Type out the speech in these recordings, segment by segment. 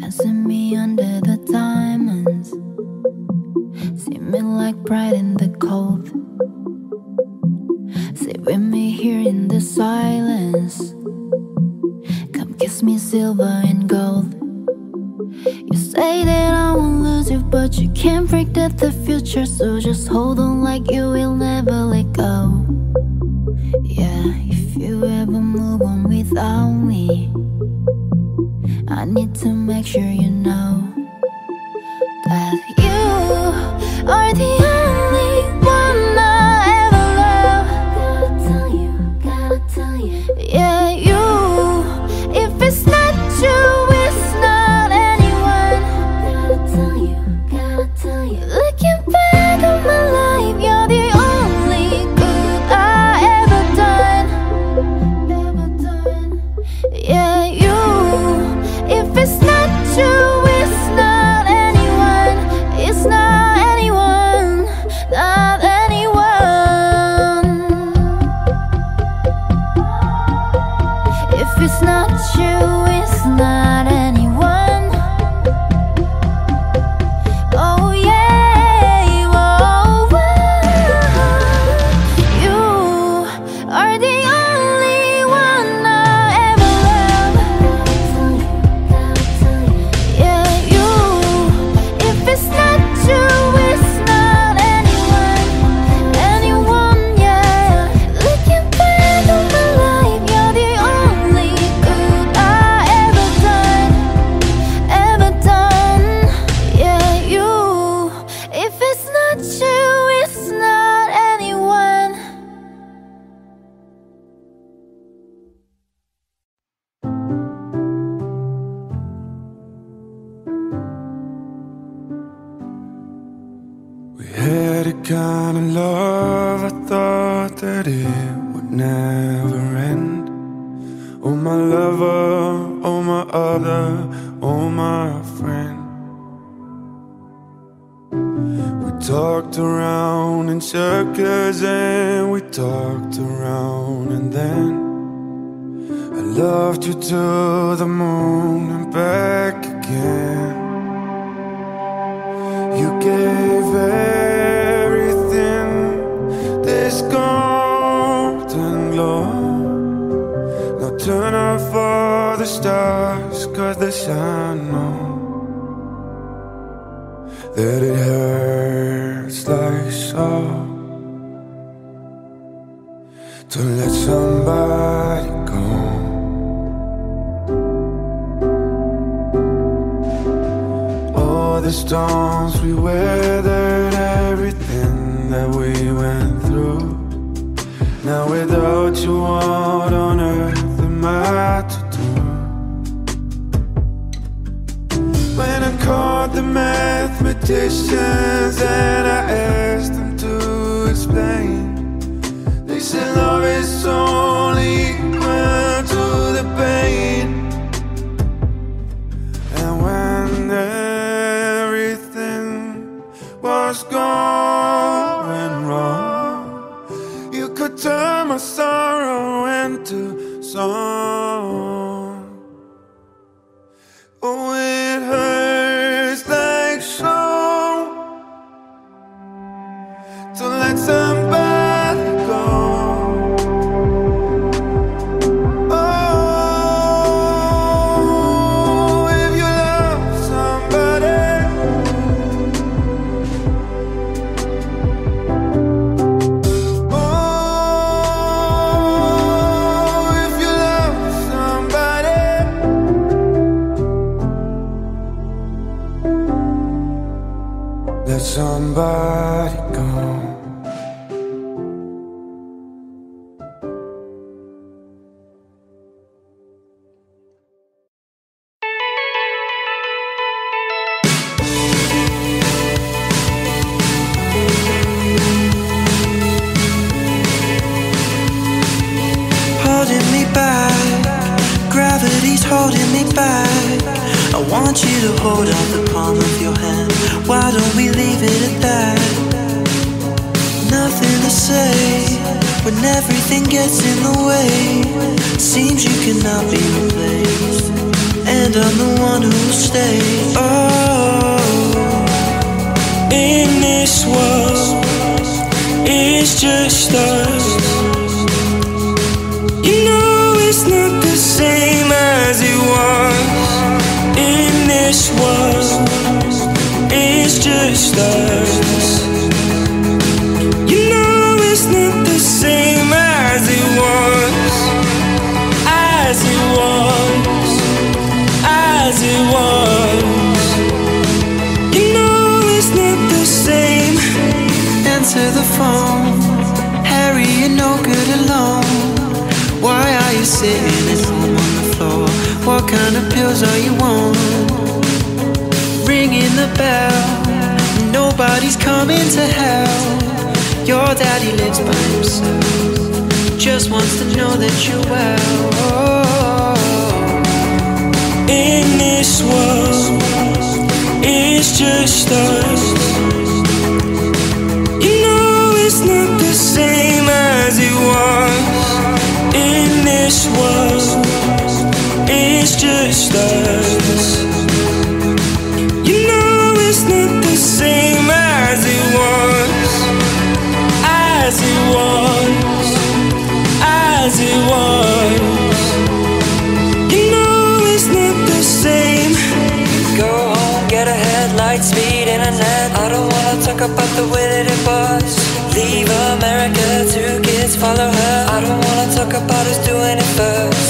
Dancing me under the diamonds. See me like bright in the cold. Sit with me here in the silence. Come kiss me silver and gold. You say that I won't lose you, but you can't predict the future. So just hold on like you will never let go. sure you know. Cause the sun know That it hurts like so. To let somebody go. All the storms we weathered Everything that we went through. Now without you out on earth Am I called the mathematicians and I asked them to explain. They said love is only equal to the pain. And when everything was going wrong, you could turn my sorrow into song. goodbye. cannot be replaced And I'm the one who stays. Oh, in this world It's just us. You know it's not the same as it was. In this world It's just us. You know it's not the same as it was. Phone, Harry, you're no good alone. Why are you sitting at home on the floor? What kind of pills are you on? Ringing the bell, nobody's coming to help. Your daddy lives by himself, just wants to know that you're well. In this world, it's just us. It's not the same as it was. In this world, it's just us. You know it's not the same as it was, as it was, as it was. You know it's not the same. Go home, get a headlight, speed internet. I don't wanna talk about the way that it was. Leave America, two kids follow her. I don't wanna talk about us doing it first.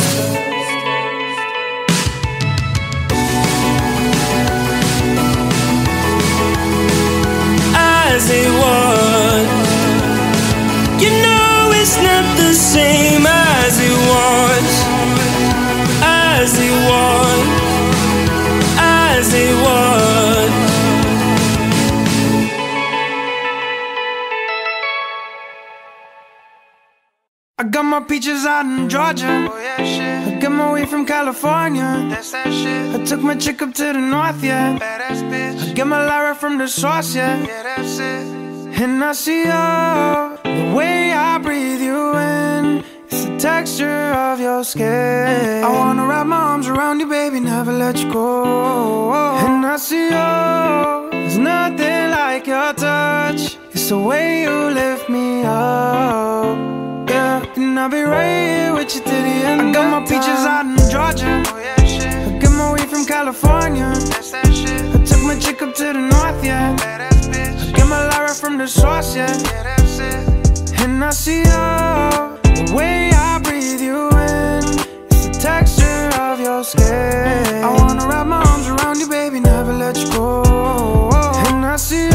My peaches out in Georgia. Oh yeah. I got my weed from California. That's that shit. I took my chick up to the north, yeah. Badass bitch. I get my Lyra from the source, yeah. Yeah, that's it. And I see you, the way I breathe you in. It's the texture of your skin. I wanna wrap my arms around you, baby, never let you go. And I see you, there's nothing like your touch. It's the way you lift me up. Yeah, and I'll be right here with you to the end. I got my peaches out in Georgia. Oh yeah, shit. I get my weed from California. That's that shit. I took my chick up to the north, yeah. Badass bitch. Get my Lyra from the source, yeah. Yeah, that's it. And I see you, the way I breathe you in. It's the texture of your skin. I wanna wrap my arms around you, baby, never let you go. And I see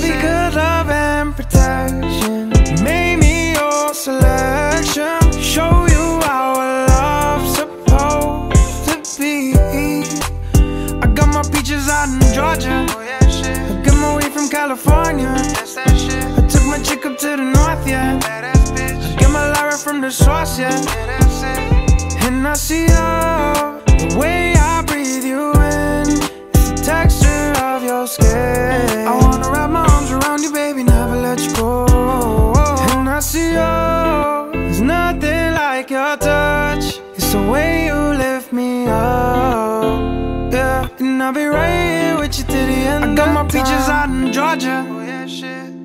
Baby, good love and protection. Made me your selection. Show you how a love's supposed to be. I got my peaches out in Georgia. I got my weed from California. I took my chick up to the north, yeah. Bitch. Get my Lyra from the source, yeah. And I see you, the way I'll be right here with you to the end. I got my peaches out in Georgia. Oh yeah, shit.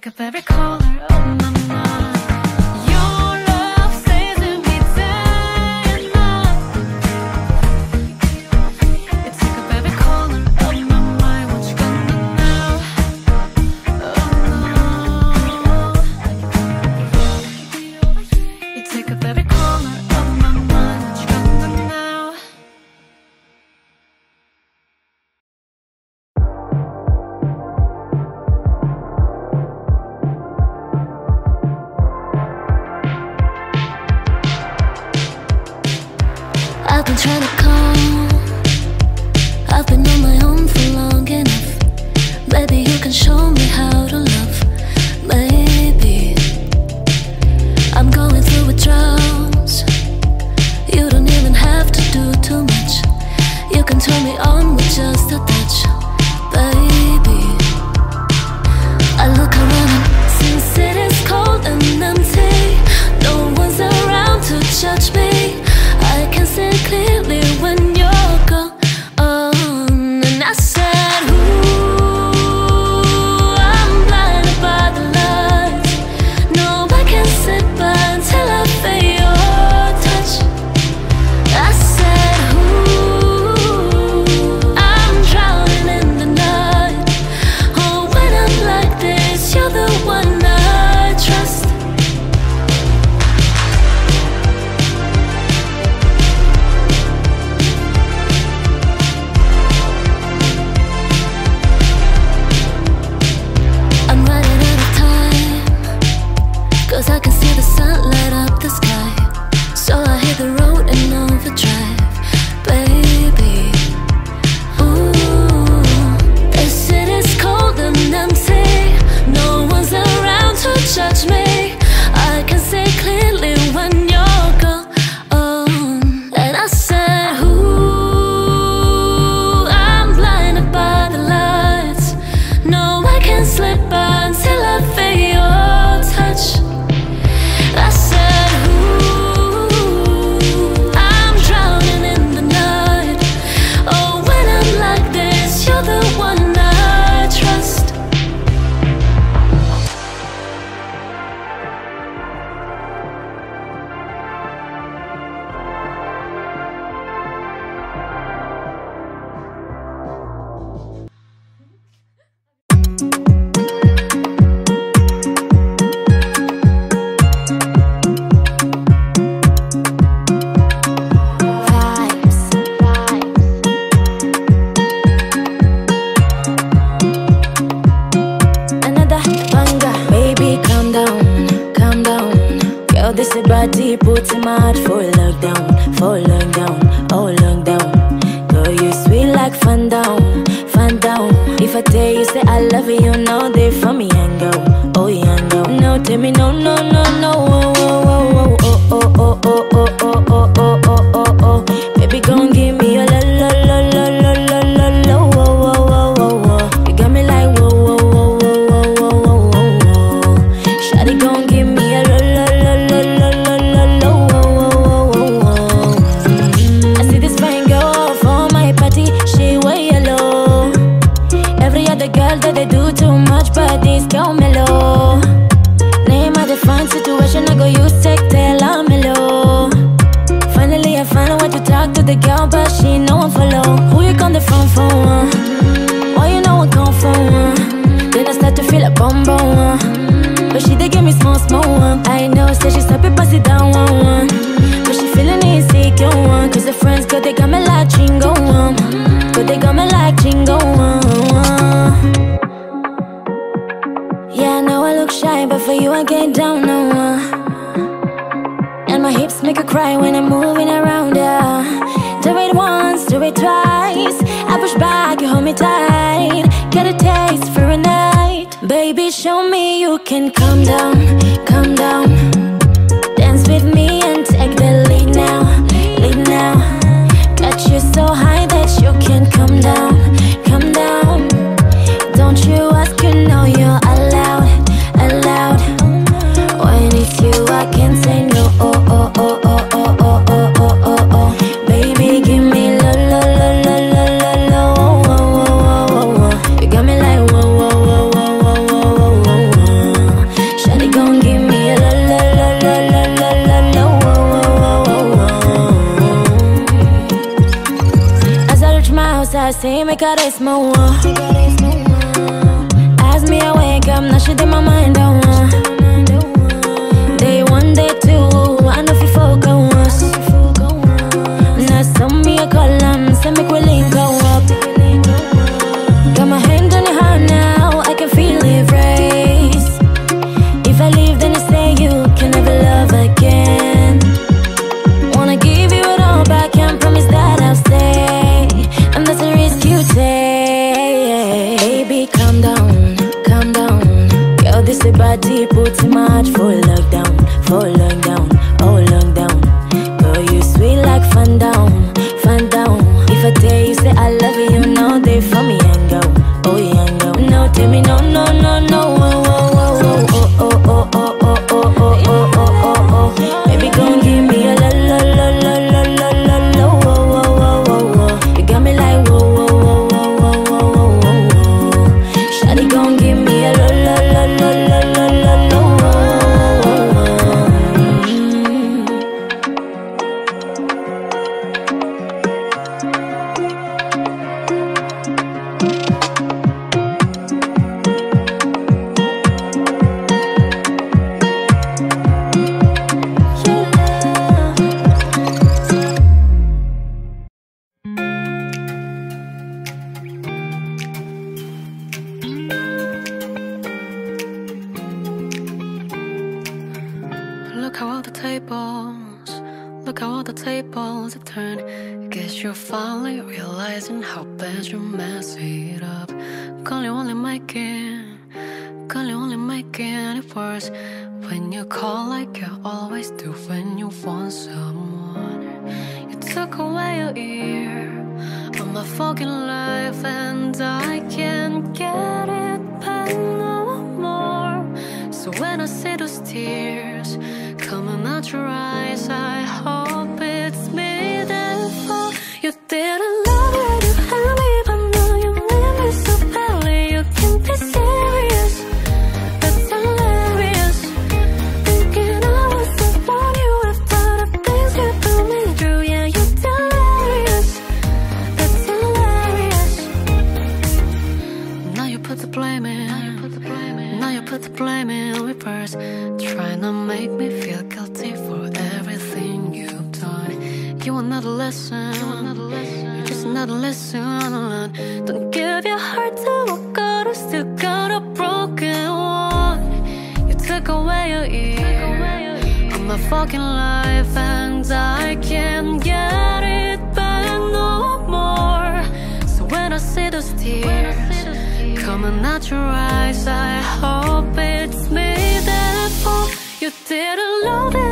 pick up every caller. Oh,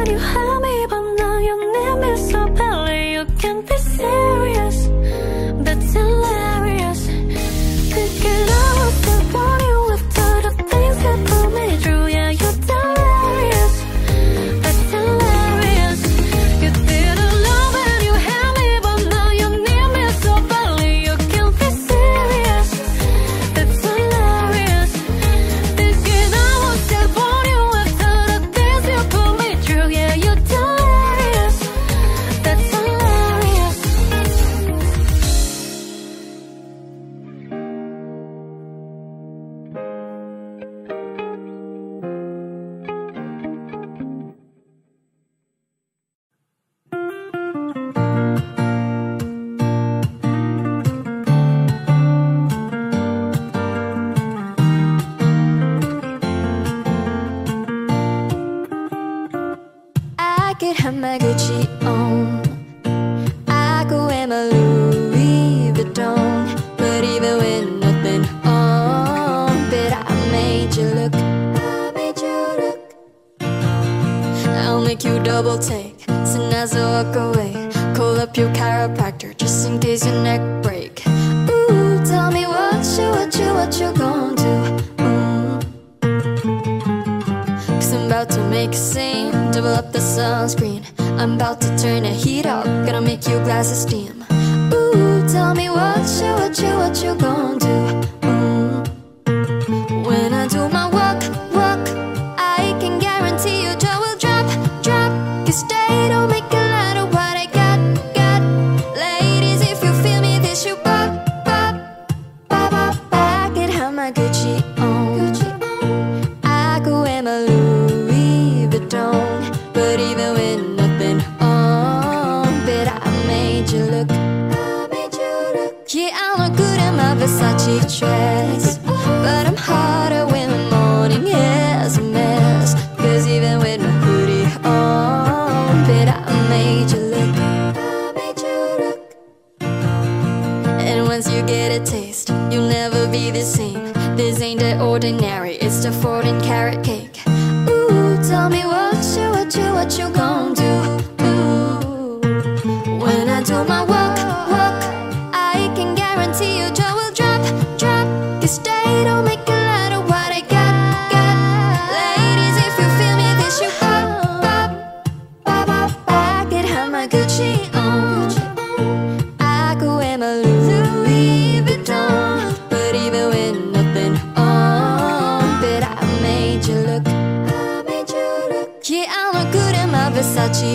you have.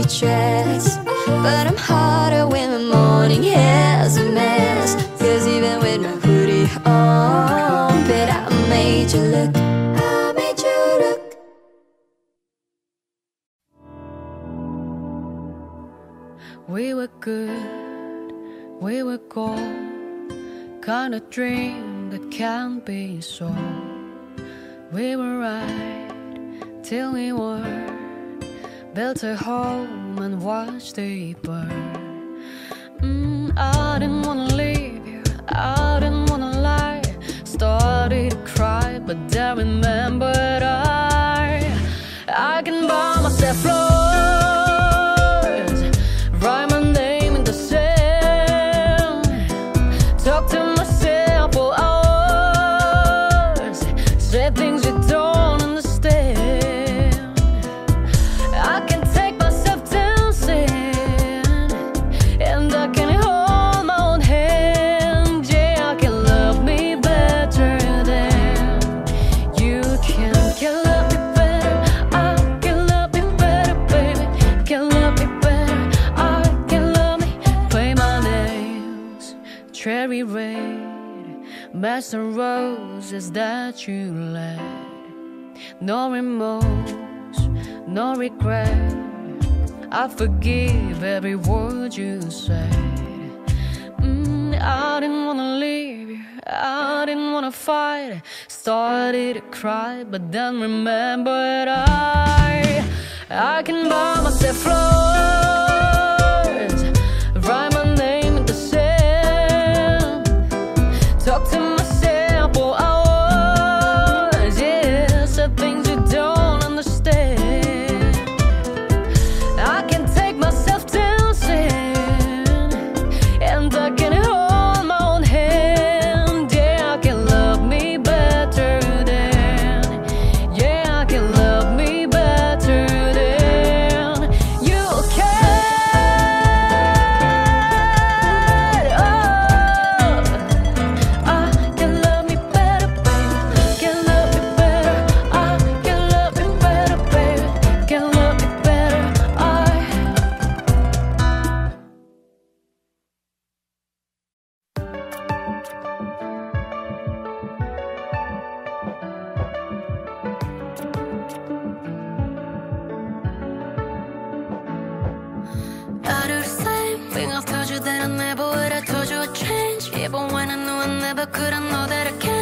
Dress, But I'm hotter when my morning hair's a mess. Cause even with my hoodie on But I made you look I made you look. We were good We were gold Kind of dream that can't be sold We were right Till we were built a home and watched it burn. Mm, I didn't wanna leave you, I didn't wanna lie. Started to cry, but then remembered I I can buy myself flowers. Just the roses that you led. No remorse, no regret. I forgive every word you said. Mm, I didn't wanna leave you, I didn't wanna fight. Started to cry, but then remembered I, I can buy myself flowers. I never would have told you I'd change. Even when I knew I never could, I know that I can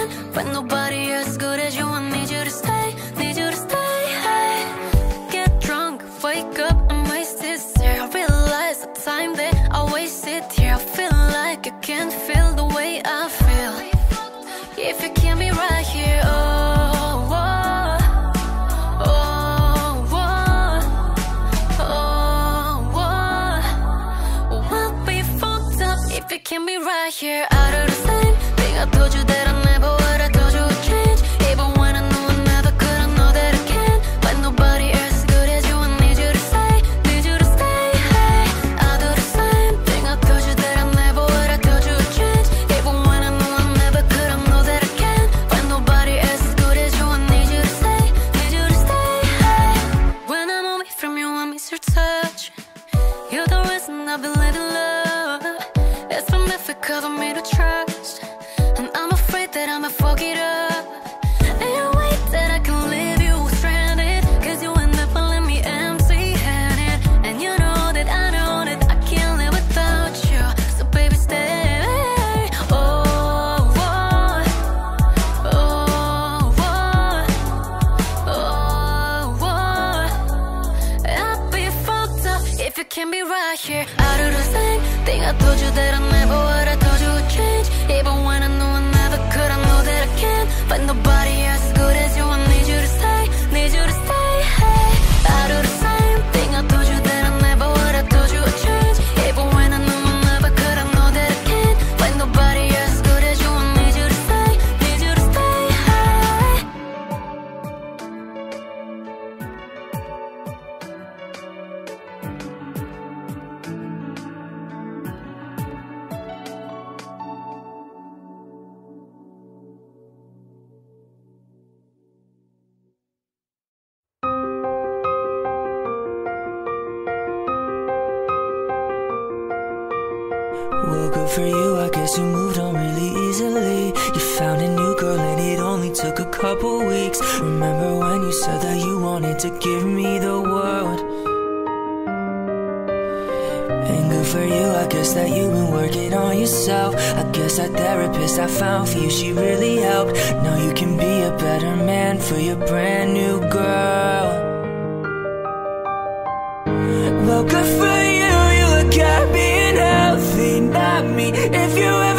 Well, good for you, you look happy and healthy, not me. If you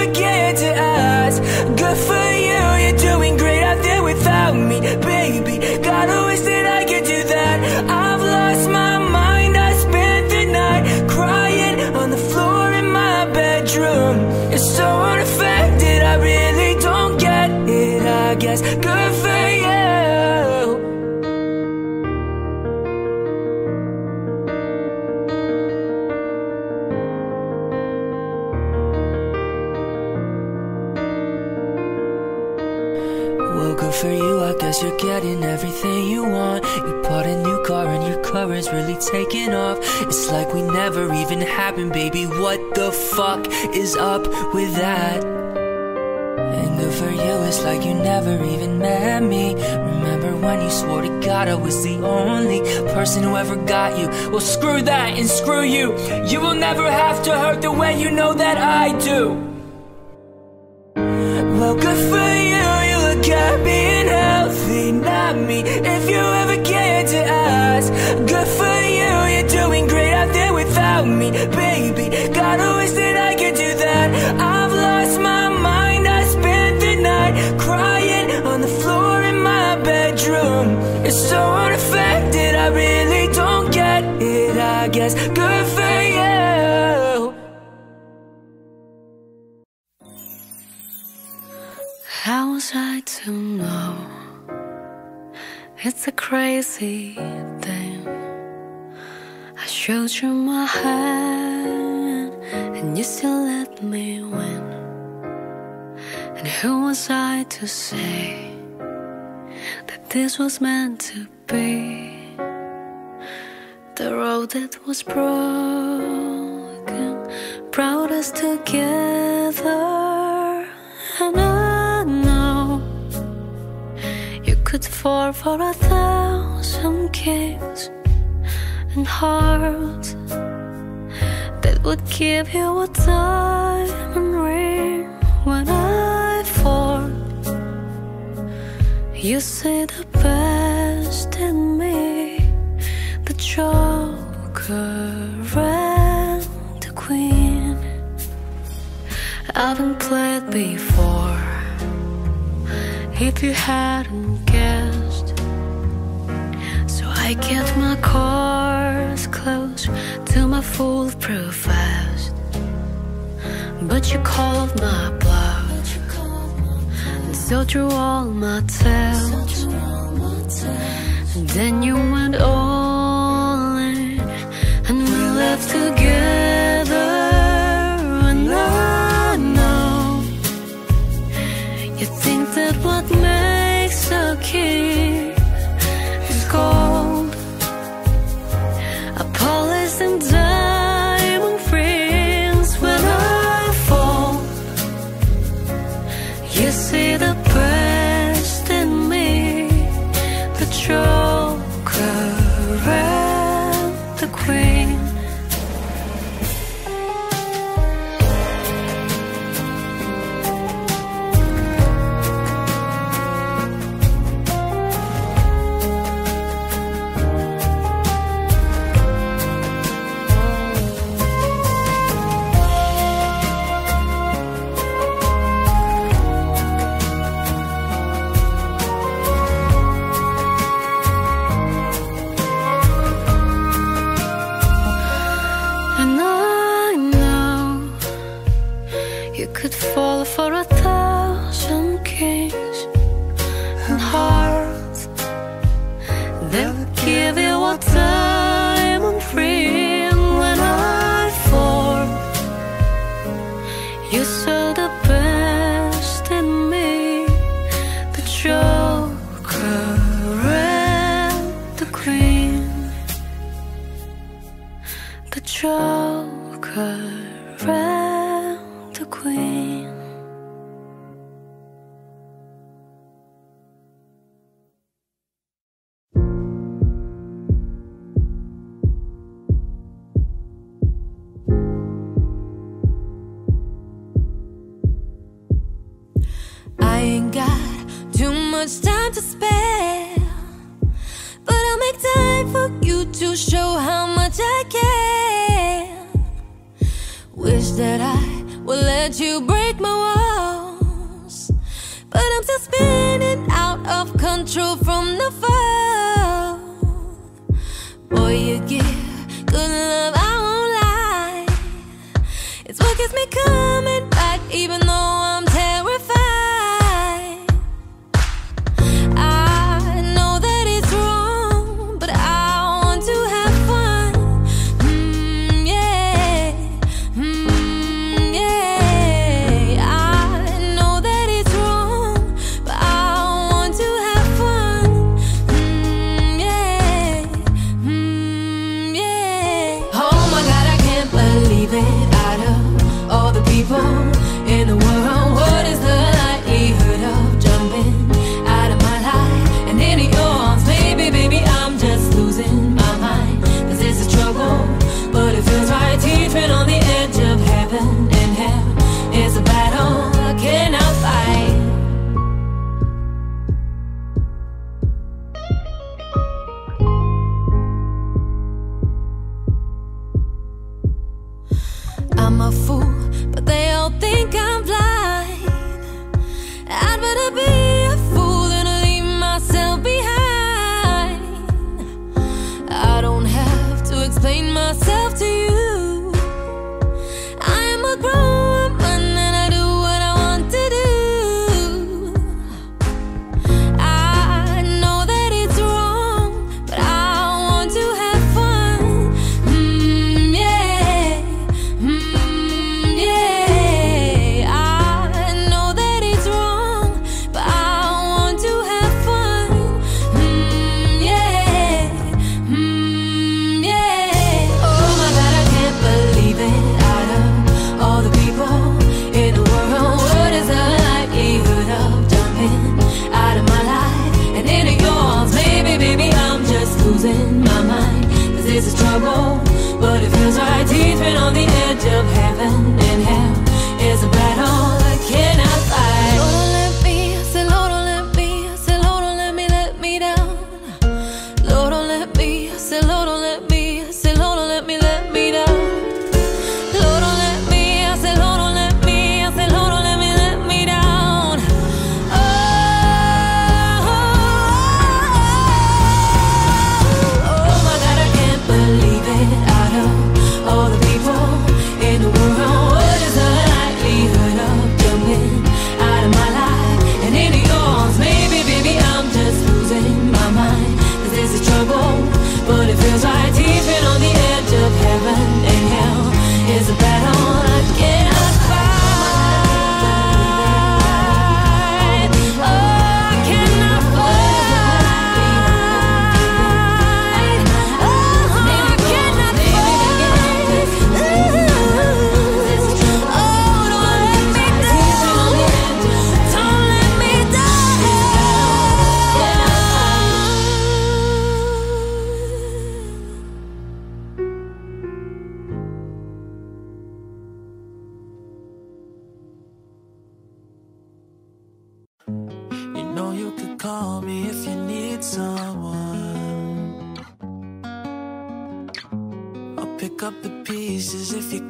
happened, baby. What the fuck is up with that? And good for you, it's like you never even met me. Remember when you swore to God I was the only person who ever got you? Well, screw that and screw you. You will never have to hurt the way you know that I do. Crazy thing. I showed you my hand, and you still let me win. And who was I to say that this was meant to be? The road that was broken brought us together, and I could fall for a thousand kings and hearts that would give you a diamond ring when I fall. You say the best in me, the Joker and the Queen. I've been played before. If you hadn't guessed, so I kept my cards close to my foolproof vest. But you called my bluff, and so drew all my tells. And then you went all in, and we left together.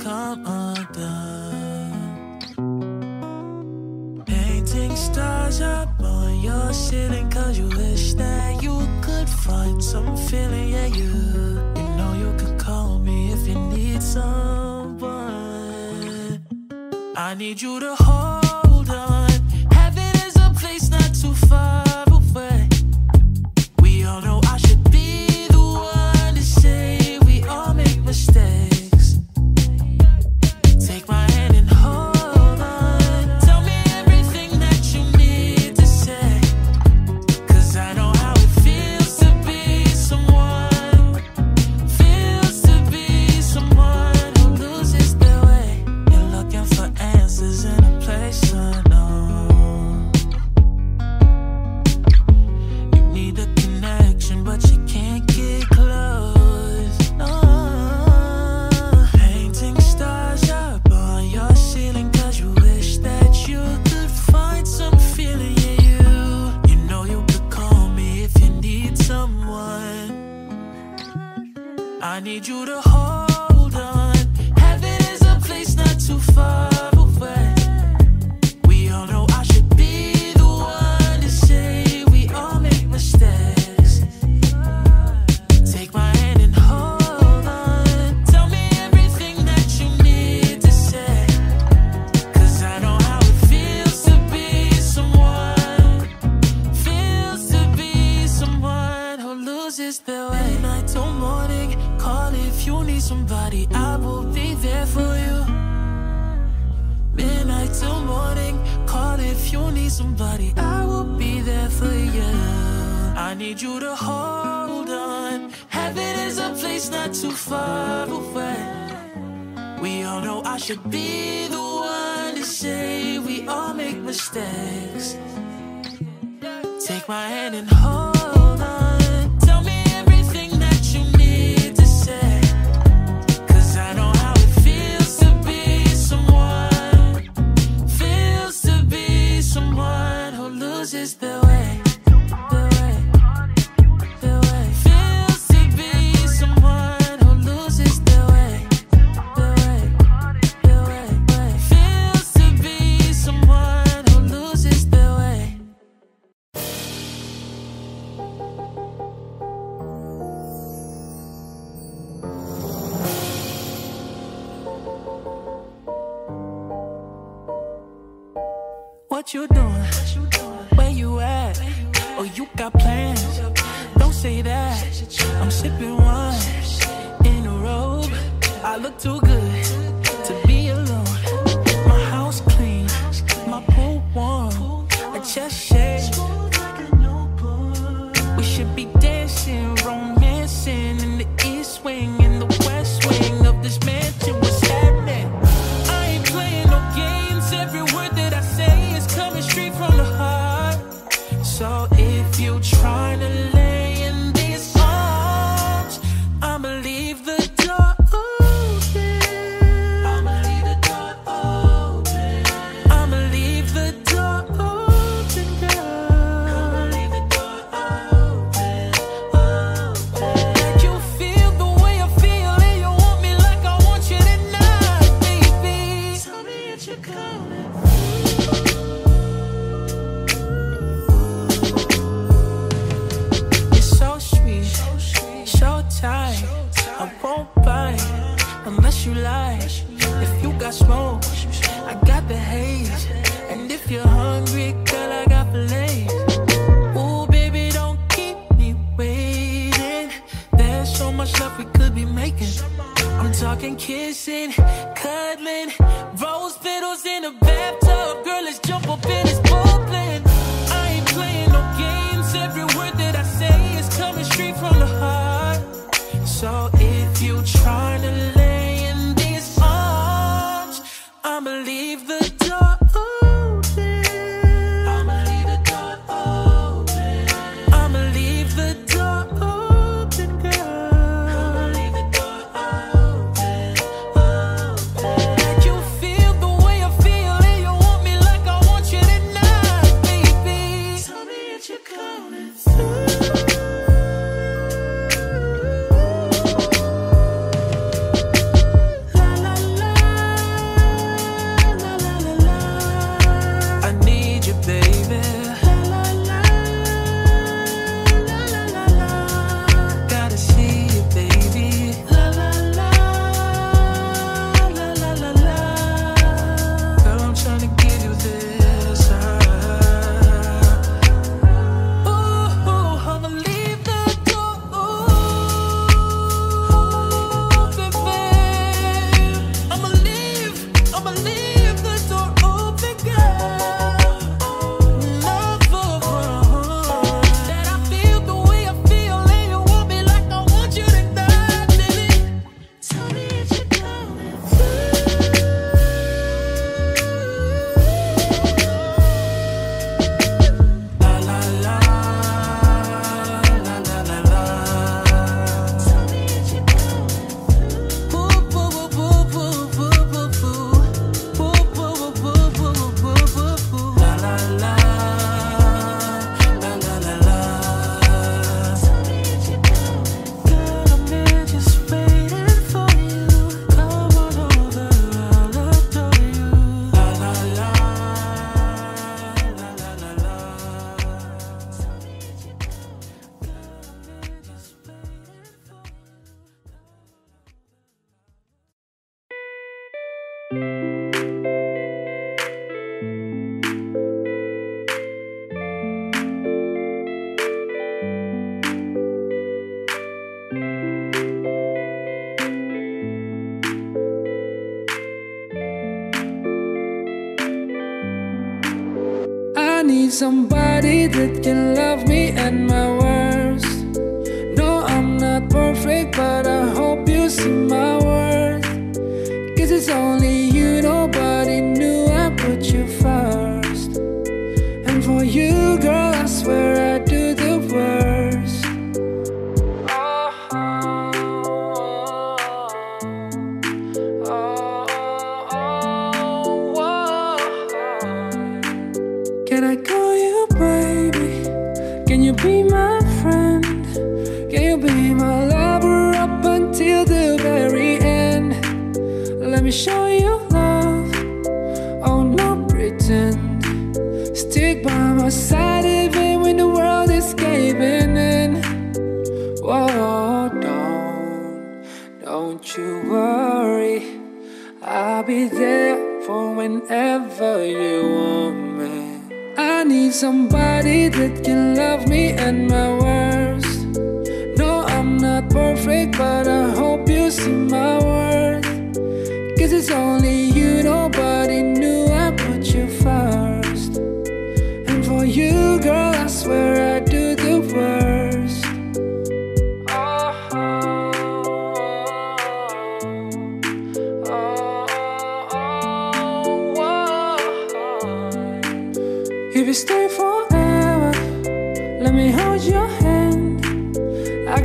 come undone. Painting stars up on your ceiling, cause you wish that you could find some feeling. Yeah, you, you know you could call me if you need someone. I need you to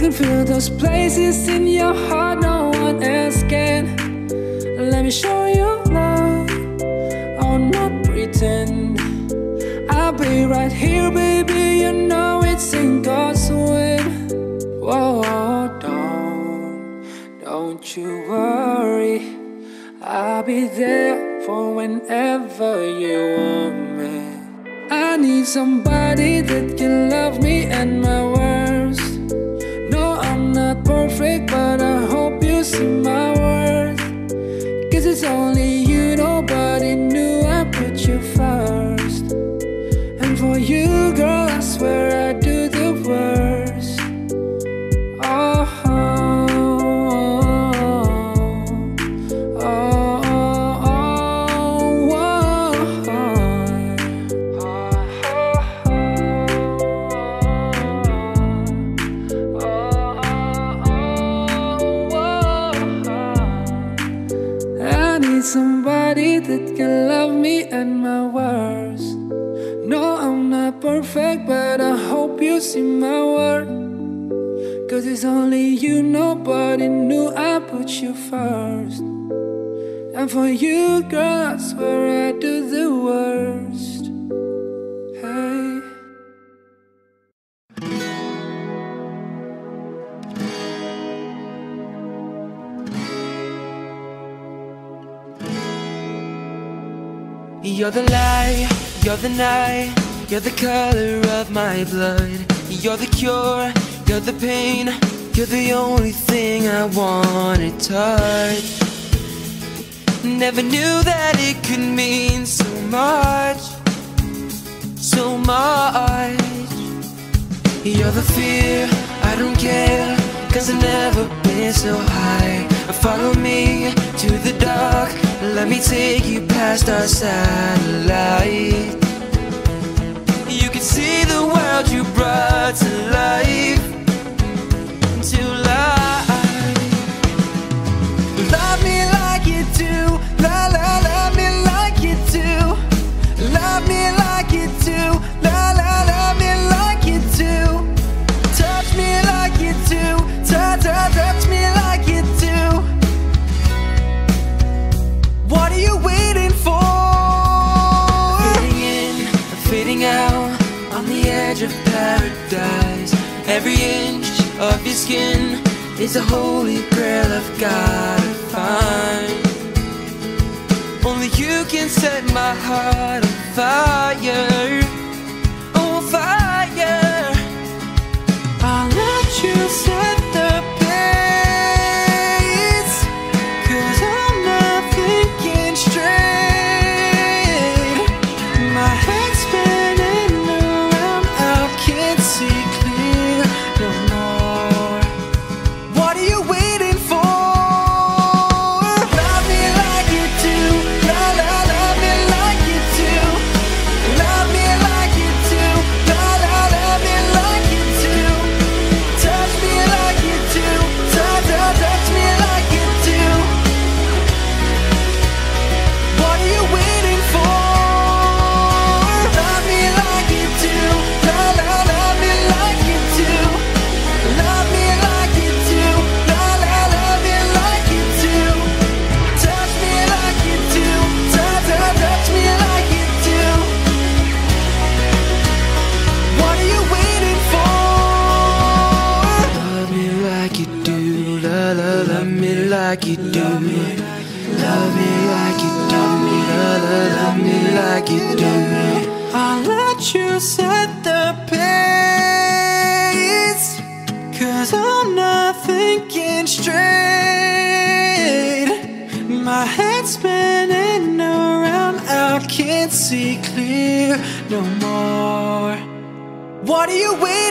can feel those places in your heart no one else can. Let me show you love. Oh, not pretend. I'll be right here, baby. You know it's in God's will. Whoa, don't, don't you worry. I'll be there for whenever you want me. I need somebody that can love me and my And for you, girl, I swear I'd do the worst. Hey. You're the light, you're the night, you're the color of my blood. You're the cure, you're the pain, you're the only thing I wanna touch. Never knew that it could mean so much, so much. You're the fear, I don't care, cause I've never been so high. Follow me to the dark, let me take you past our satellite. You can see the world you brought to life, Every inch of your skin is a holy grail I've gotta find. Only you can set my heart on fire, We.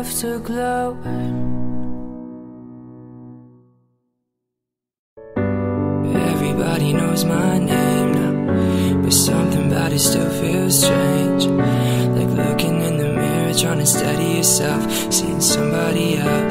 afterglow. Everybody knows my name now, but something about it still feels strange. Like looking in the mirror, trying to steady yourself, seeing somebody else.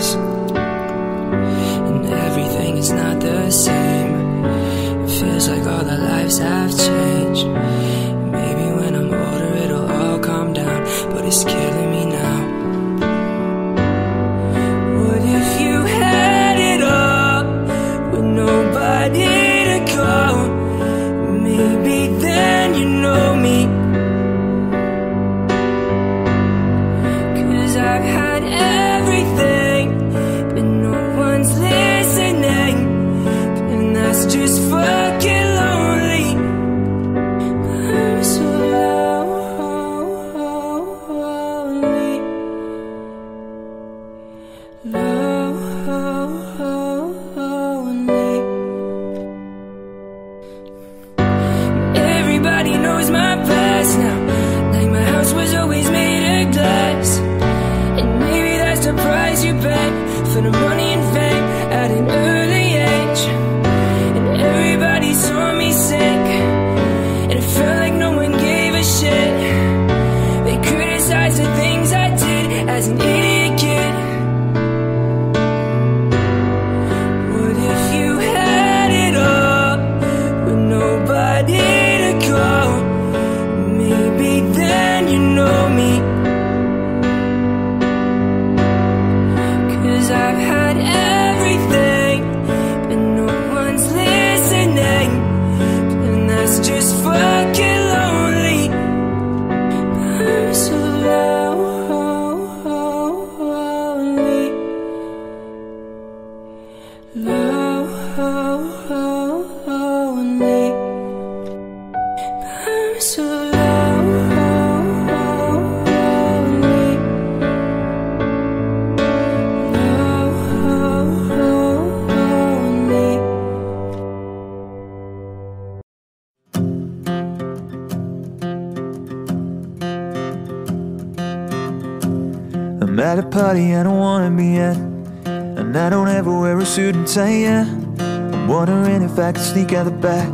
I'm wondering if I could sneak out the back.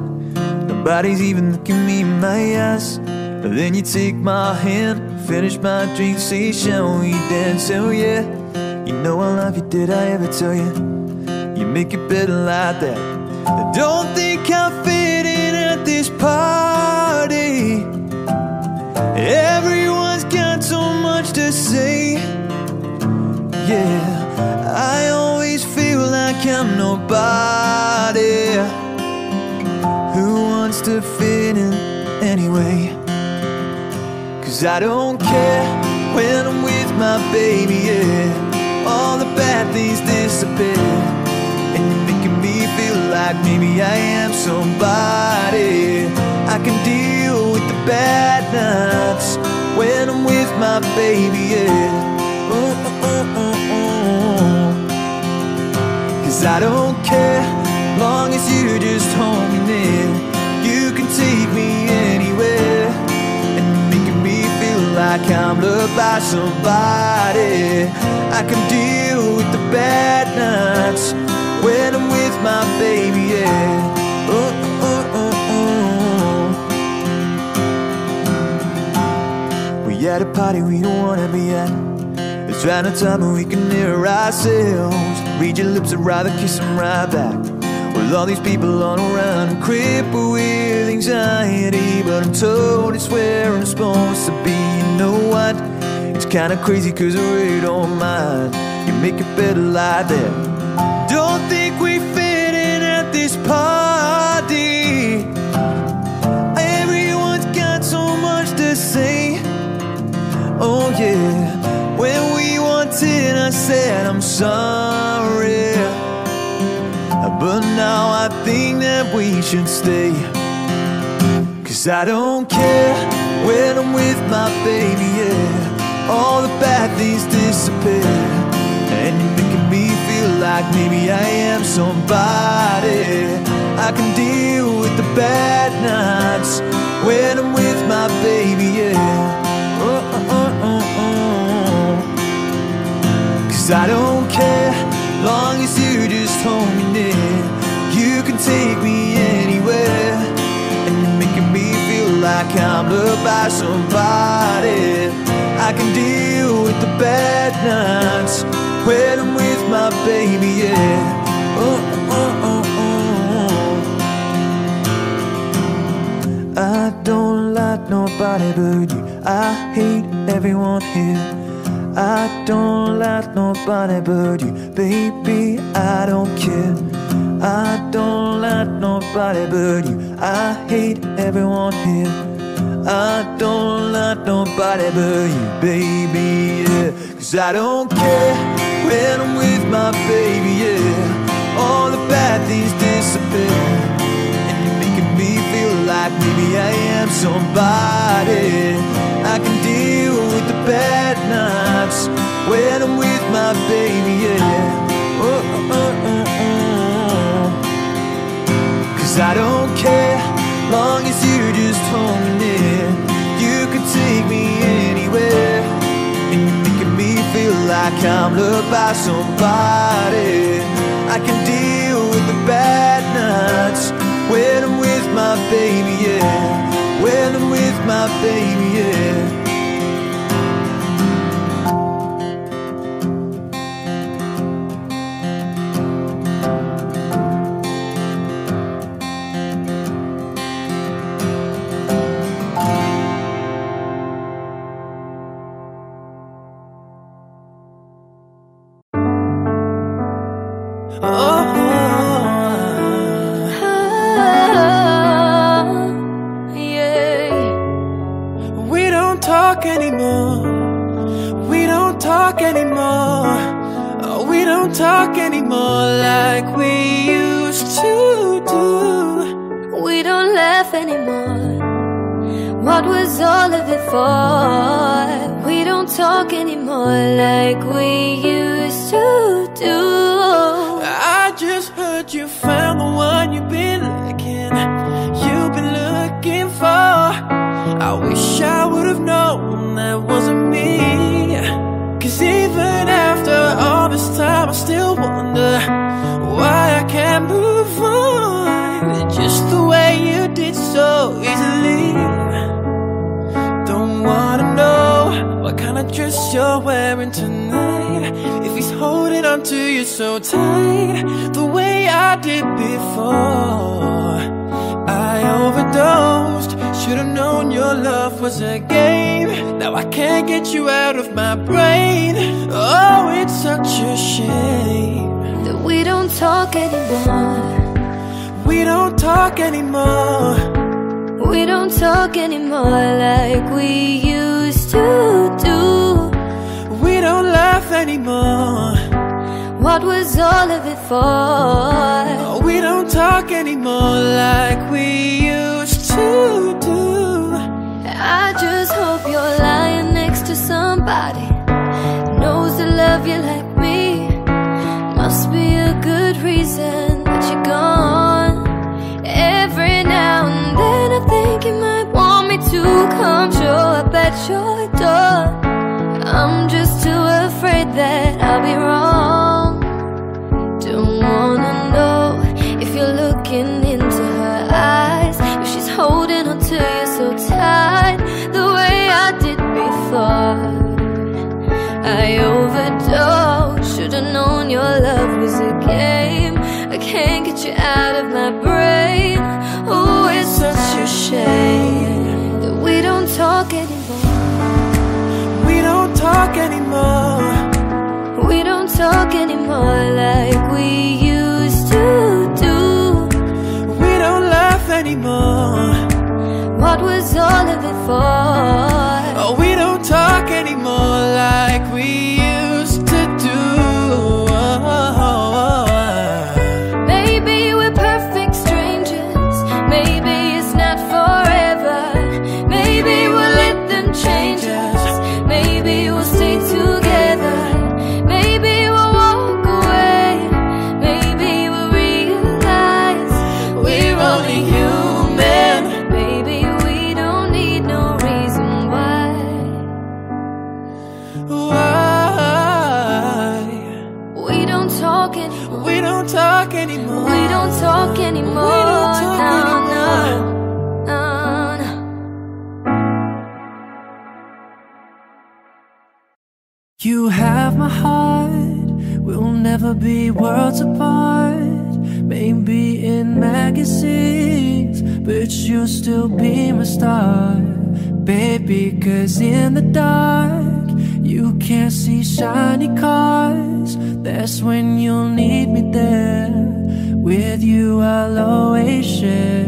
Nobody's even looking me in my eyes. Then you take my hand, finish my drink, say, shall we dance? Oh yeah. You know I love you, did I ever tell you? You make it better like that. I don't think I fit in at this party. Everyone's got so much to say. Yeah, I I'm nobody. Who wants to fit in anyway? Cause I don't care when I'm with my baby, yeah. All the bad things disappear. And you're making me feel like maybe I am somebody. I can deal with the bad nights when I'm with my baby, yeah. Cause I don't care, long as you just hold me near. You can take me anywhere, and making me feel like I'm loved by somebody. I can deal with the bad nights when I'm with my baby, yeah. Oh, oh, oh. We at a party we don't wanna be at. Right on time and we can hear ourselves. Read your lips and rather kiss them right back. With all these people all around, I'm crippled with anxiety. But I'm told it's where I'm supposed to be. You know what? It's kinda crazy cause I really don't mind. You make it better like that. Don't think we fit in at this party. Everyone's got so much to say. Oh yeah, wanted, I said I'm sorry. But now I think that we should stay. Cause I don't care when I'm with my baby, yeah. All the bad things disappear. And you're making me feel like maybe I am somebody. I can deal with the bad nights when I'm with my baby, yeah. Cause I don't care, long as you just hold me near. You can take me anywhere, and making me feel like I'm loved by somebody. I can deal with the bad nights when I'm with my baby, yeah. Oh, oh, oh. I don't like nobody but you. I hate everyone here. I don't like nobody but you, baby. I don't care. I don't like nobody but you. I hate everyone here. I don't like nobody but you, baby. Yeah. Cause I don't care when I'm with my baby. Yeah. All the bad things disappear. And you're making me feel like maybe I am somebody. Bad nights when I'm with my baby, yeah. Oh, oh, oh. Cause I don't care, long as you're just hold me near. You can take me anywhere, and you're making me feel like I'm loved by somebody. I can deal with the bad nights when I'm with my baby, yeah. When I'm with my baby, yeah. To love you like me. Must be a good reason that you're gone. Every now and then I think you might want me to come show up at your door. I'm just too afraid that I'll be wrong. Don't wanna know if you're looking into her eyes, if she's holding on to you so tight, the way I did before. I your love was a game. I can't get you out of my brain. Oh, it's such a shame that we don't talk anymore. We don't talk anymore. We don't talk anymore like we used to do. We don't laugh anymore. What was all of it for? Never be worlds apart. Maybe in magazines, but you'll still be my star. Baby, cause in the dark, you can't see shiny cars. That's when you'll need me there. With you, I'll always share.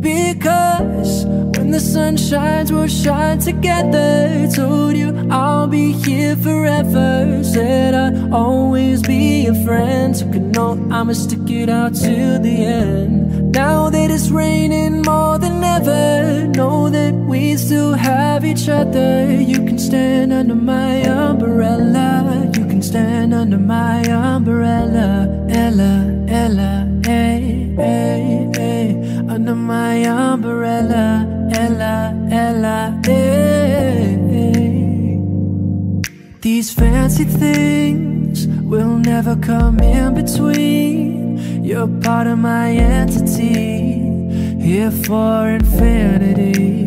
Because when the sun shines, we'll shine together. Told you I'll be here forever. Said I'd always be a friend. Took a note, I'ma stick it out to the end. Now that it's raining more than ever, know that we still have each other. You can stand under my umbrella. You can stand under my umbrella. Ella, Ella, hey, hey, hey. My umbrella. Ella, Ella, hey. These fancy things will never come in between. You're part of my entity, here for infinity.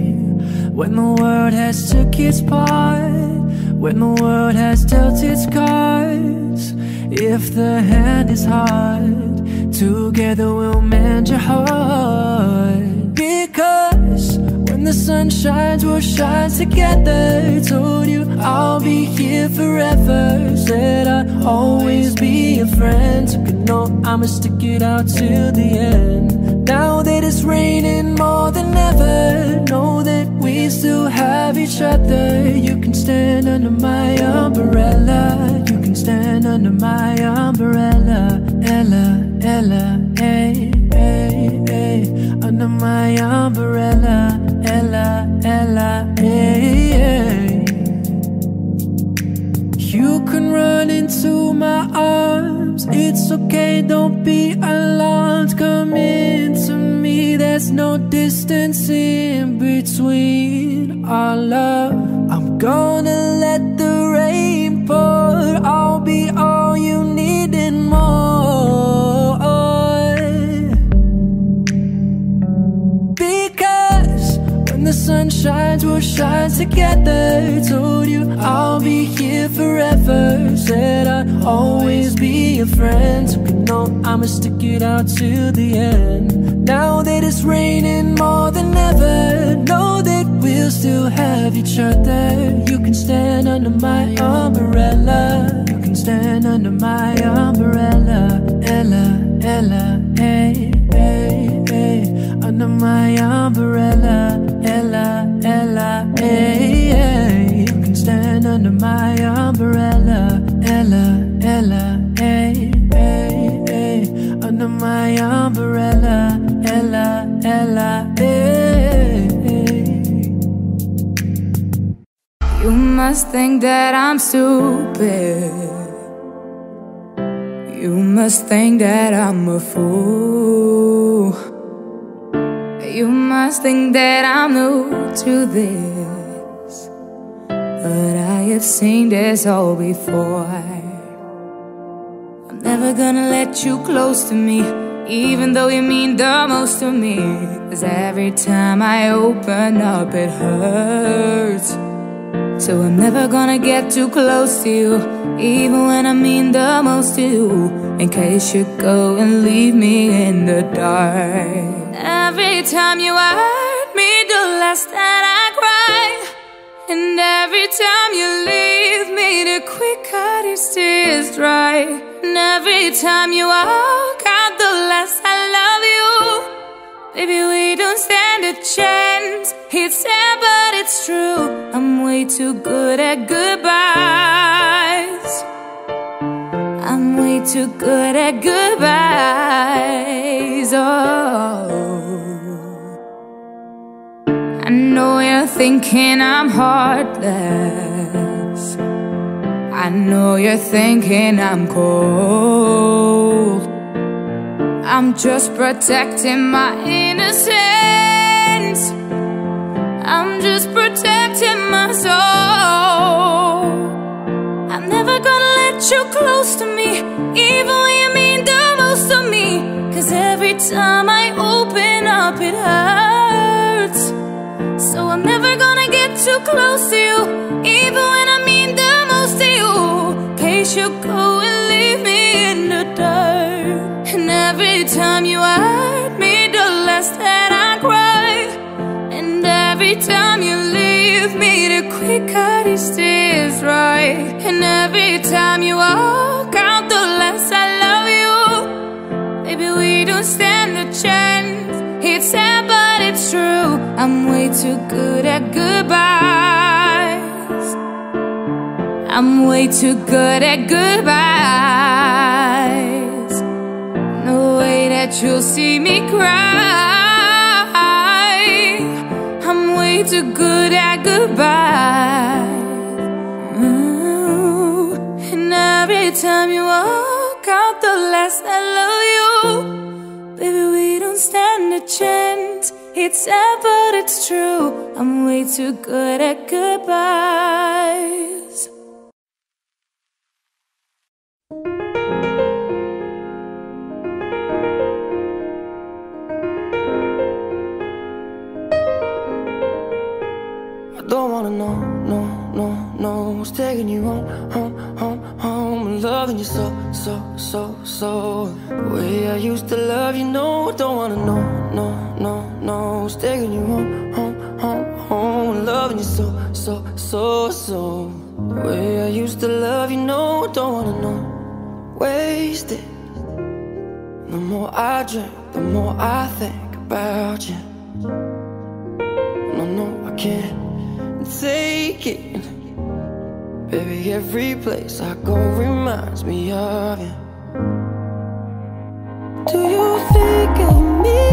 When the world has took its part, when the world has dealt its cards, if the hand is hard, together we'll mend your heart. Because when the sun shines, we'll shine together. Told you I'll be here forever. Said I'd always be a friend. Took a note, I'ma stick it out till the end. Now that it's raining more than ever, know that we still have each other. You can stand under my umbrella. You can stand under my umbrella. Ella, Ella, hey, hey, hey. Under my umbrella. Ella, Ella, hey, hey. You can run into my arms. It's okay, don't be alarmed. Come into me, there's no distance in between our love. I'm gonna shines, we'll shine together. Told you I'll be here forever. Said I'd always be your friend. You know I'ma stick it out to the end. Now that it's raining more than ever, know that we'll still have each other. You can stand under my umbrella. You can stand under my umbrella. Ella, Ella, hey, hey, hey. Under my umbrella. Ella, Ella, hey, hey. You can stand under my umbrella. Ella, Ella, hey, hey, hey. Under my umbrella. Ella, Ella, hey. You must think that I'm stupid. You must think that I'm a fool. You must think that I'm new to this. But I have seen this all before. I'm never gonna let you close to me, even though you mean the most to me. Cause every time I open up, it hurts. So I'm never gonna get too close to you, even when I mean the most to you. In case you go and leave me in the dark. Every time you hurt me, the less that I cry. And every time you leave me, the quicker these tears dry. And every time you walk out, the less I love you. Baby, we don't stand a chance. It's sad, but it's true. I'm way too good at goodbyes. I'm way too good at goodbyes. Oh. Thinking I'm heartless. I know you're thinking I'm cold. I'm just protecting my innocence. I'm just protecting my soul. I'm never gonna let you close to me, even when you mean the most to me. Cause every time I open up, it hurts. I'm never gonna get too close to you, even when I mean the most to you. Case you go and leave me in the dirt. And every time you hurt me, the less that I cry. And every time you leave me, the quicker these tears right And every time you walk out, the less I love you. Baby, we don't stand a chance. It's sad, but it's true. I'm way too good at goodbyes. I'm way too good at goodbyes. No way that you'll see me cry. I'm way too good at goodbyes. Ooh. And every time you walk out, the last I don't stand a chance. It's sad, but it's true. I'm way too good at goodbyes. I don't wanna know, no, no, no Who's taking you home, home, home, loving you so, so, so, so. The way I used to love you, no don't wanna know, no, no, no. Who's taking you home, home, home, home. Loving you so, so, so, so. The way I used to love you, no don't wanna know. Wasted. The more I drink, the more I think about you. No, no, I can't take it. Baby, every place I go reminds me of you. Do you think of me?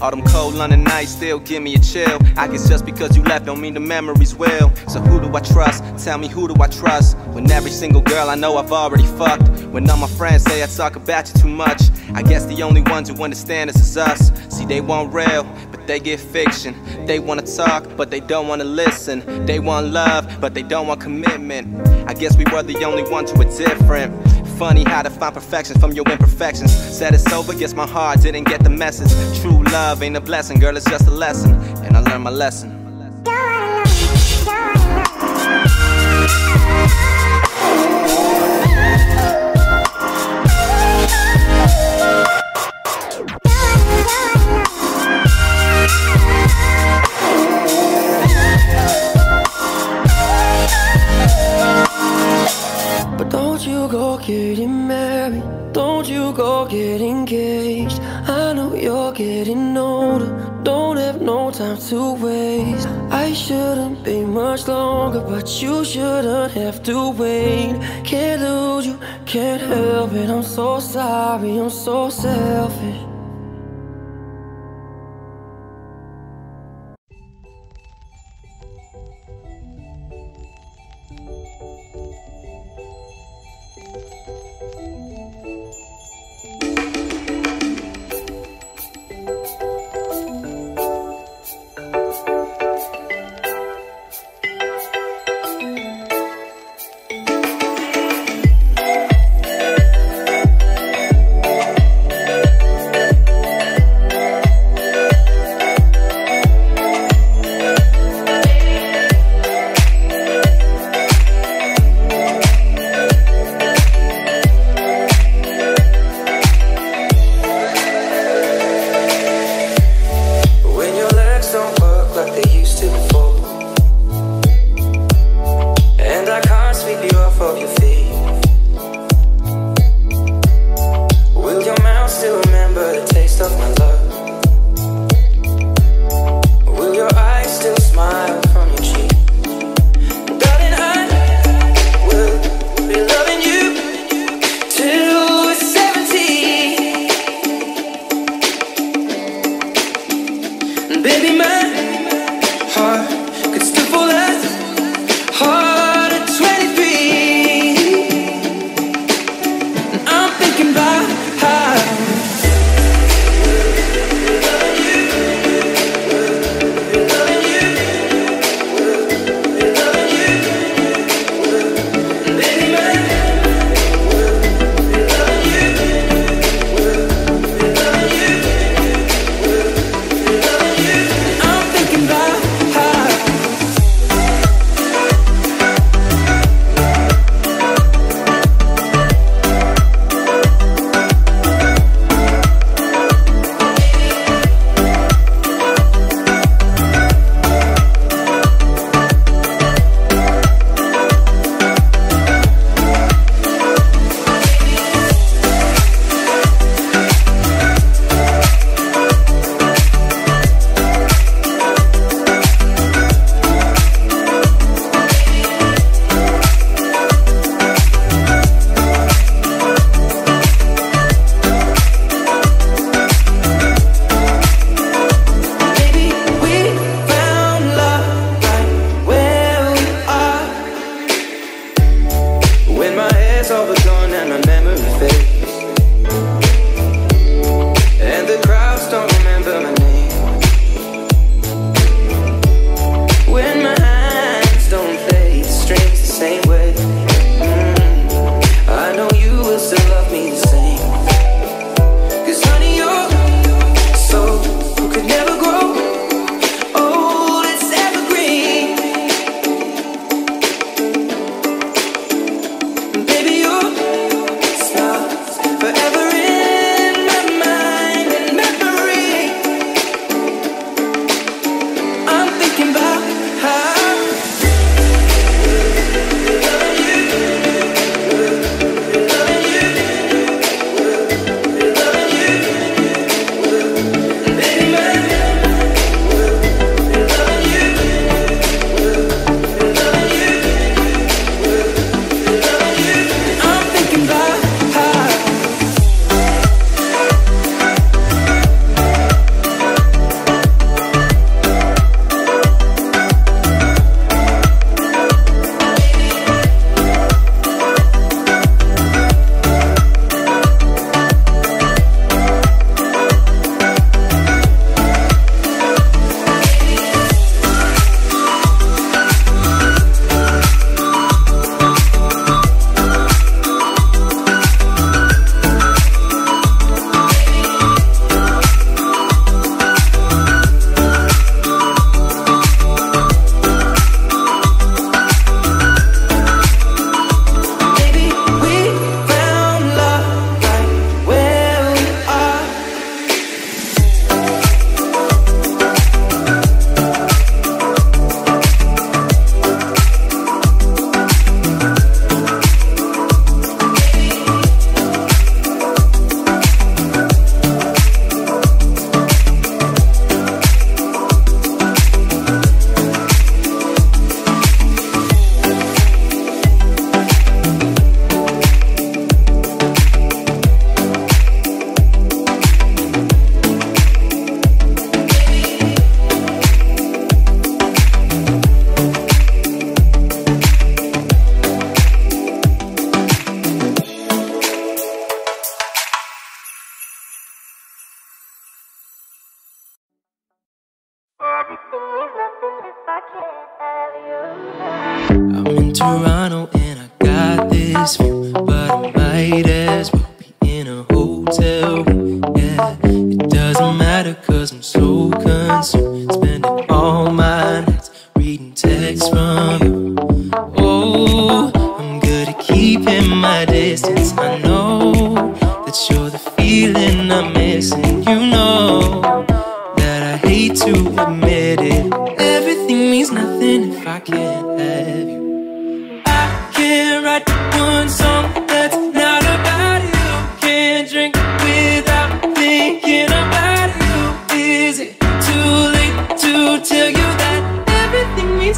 All them cold London nights still give me a chill. I guess just because you left don't mean the memories will. So who do I trust? Tell me who do I trust? When every single girl I know I've already fucked. When all my friends say I talk about you too much. I guess the only ones who understand this is us. See, they want real, they get fiction. They wanna talk, but they don't wanna listen. They want love, but they don't want commitment. I guess we were the only ones who were different. Funny how to find perfection from your imperfections. Said it's over, guess my heart didn't get the message. True love ain't a blessing, girl, it's just a lesson. And I learned my lesson. But don't you go getting married. Don't you go get engaged. I know you're getting older. Don't have no time to waste. I shouldn't be much longer, but you shouldn't have to wait. Can't lose you, can't help it. I'm so sorry, I'm so selfish.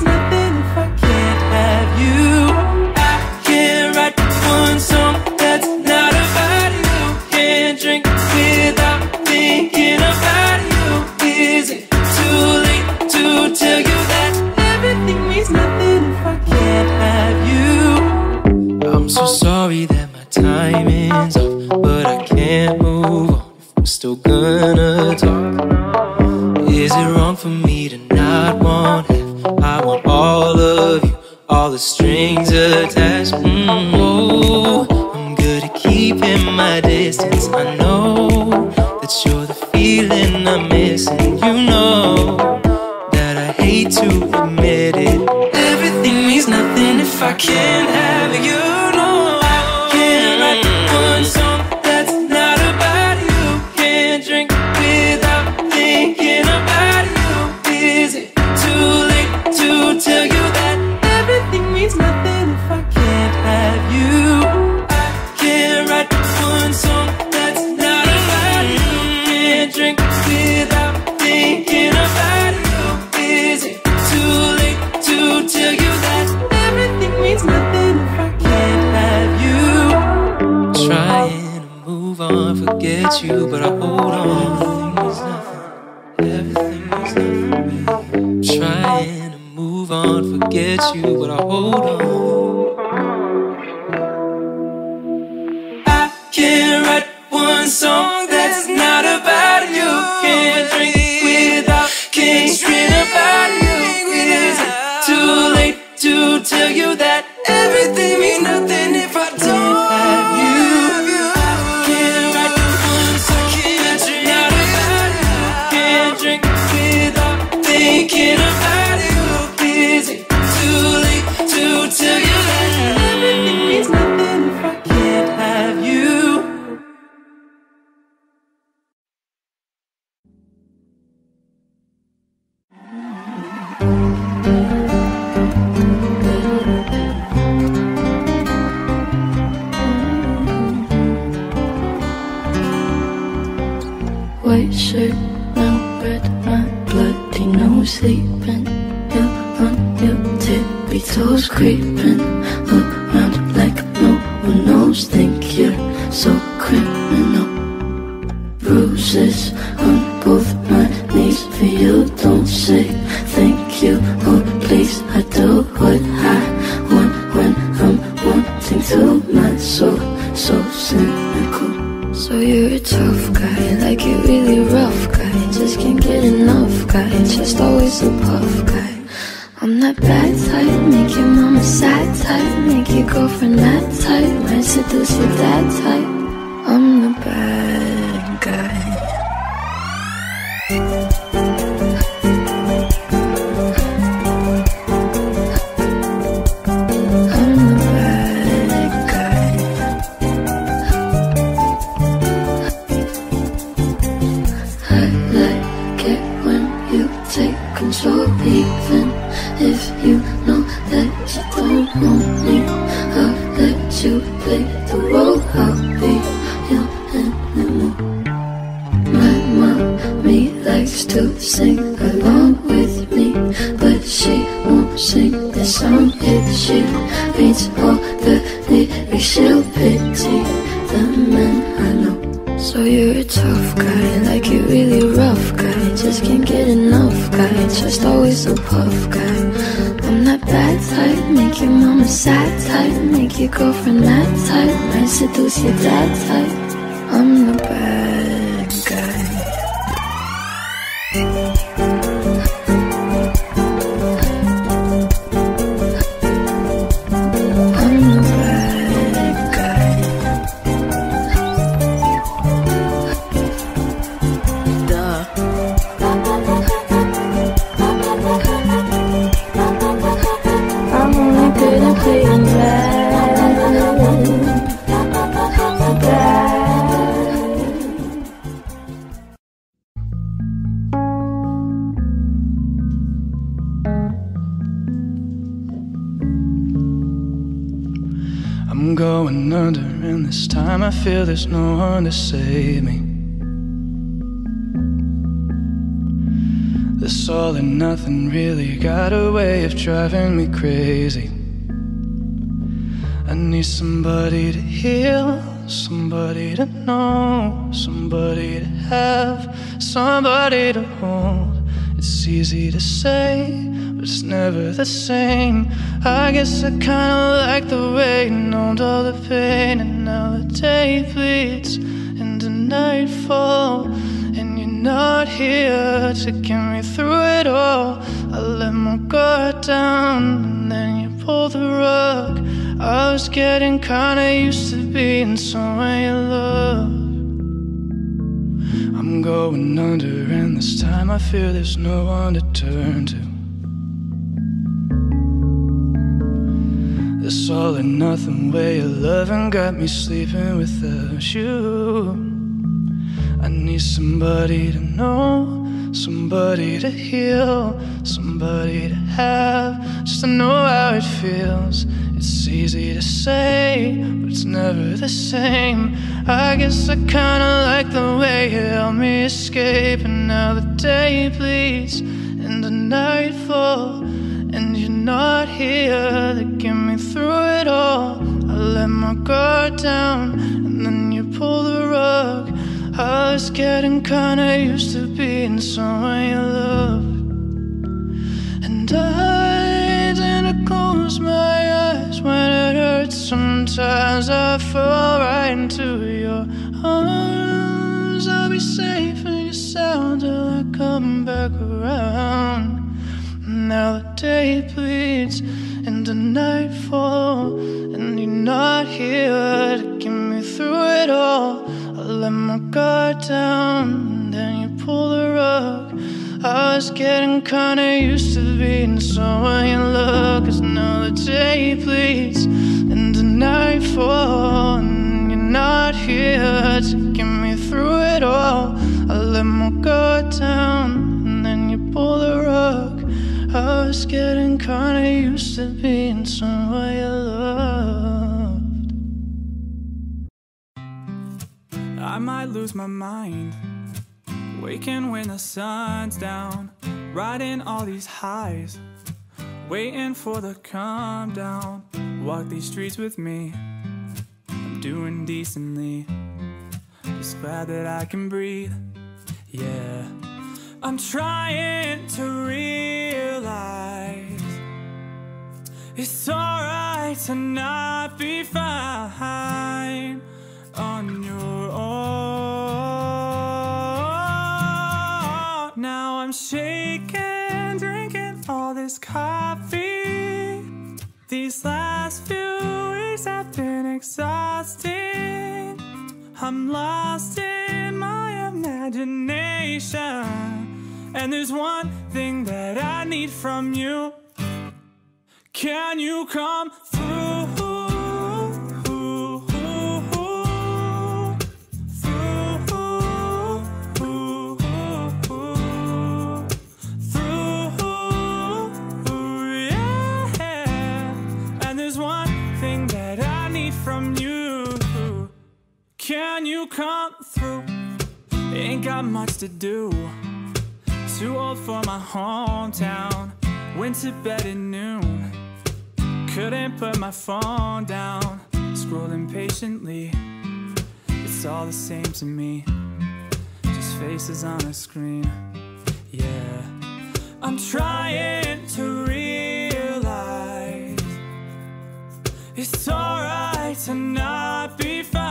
nothing not so, so cynical. So you're a tough guy, like a really rough guy. Just can't get enough guy, just always a puff guy. I'm that bad type, make your mama sad type Make your girlfriend that type, might seduce your that type. I'm the bad girlfriend that type, I seduce your dad type. I'm the bad. One to save me. This all and nothing really got a way of driving me crazy. I need somebody to heal, somebody to know, somebody to have, somebody to hold. It's easy to say, but it's never the same. I guess I kinda like the way you numbed all the pain, and now the day bleeds nightfall, and you're not here to get me through it all. I let my guard down, and then you pulled the rug. I was getting kinda used to being someone you love. I'm going under, and this time I fear there's no one to turn to. This all or nothing way of loving got me sleeping without you. Need somebody to know, somebody to heal, somebody to have, just to know how it feels. It's easy to say, but it's never the same. I guess I kinda like the way you help me escape, and now the day bleeds into nightfall, and you're not here to get me through it all. I let my guard down, and then you pull the rug. I was getting kinda used to being someone you loved, and I didn't close my eyes when it hurts. Sometimes I fall right into your arms. I'll be safe in your sound till I come back around. Now the day bleeds into nightfall, and you're not here to get me through it all. Let my guard down, and then you pull the rug. I was getting kinda used to being someone you love, cause now the day bleeds into nightfall, and you're not here to get me through it all. I let my guard down, and then you pull the rug. I was getting kinda used to being someone you loved. Lose my mind. Waking when the sun's down. Riding all these highs. Waiting for the calm down. Walk these streets with me. I'm doing decently. Just glad that I can breathe. Yeah. I'm trying to realize it's alright to not be fine on your own. Now I'm shaking, drinking all this coffee. These last few weeks have been exhausting. I'm lost in my imagination. And there's one thing that I need from you. Can you come through? Got much to do. Too old for my hometown. Went to bed at noon. Couldn't put my phone down. Scrolling patiently. It's all the same to me. Just faces on a screen. Yeah. I'm trying to realize it's alright to not be fine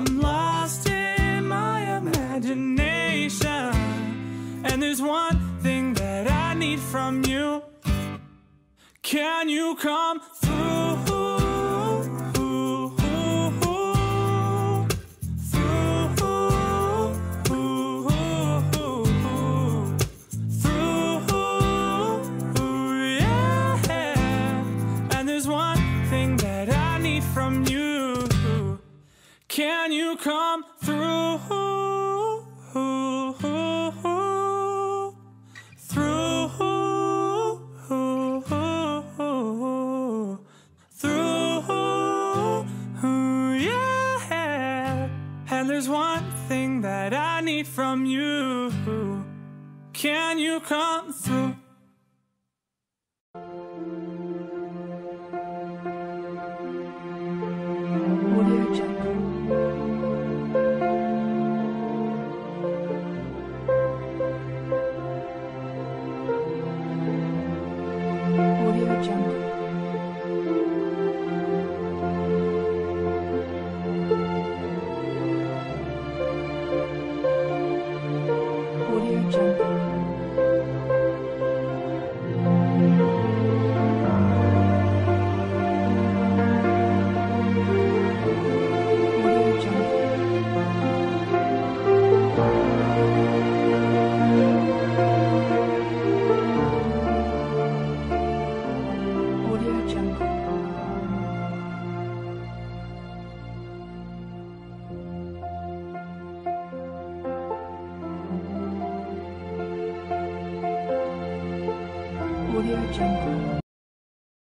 I'm lost in my imagination. And there's one thing that I need from you. Can you come through? From you. Can you come